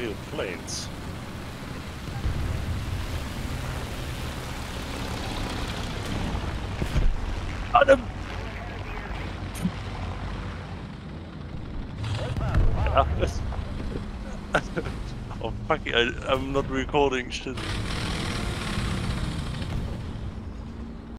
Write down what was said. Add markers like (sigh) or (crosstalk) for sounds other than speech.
real planes. Adam! (laughs) oh fuck it, I, I'm not recording shit.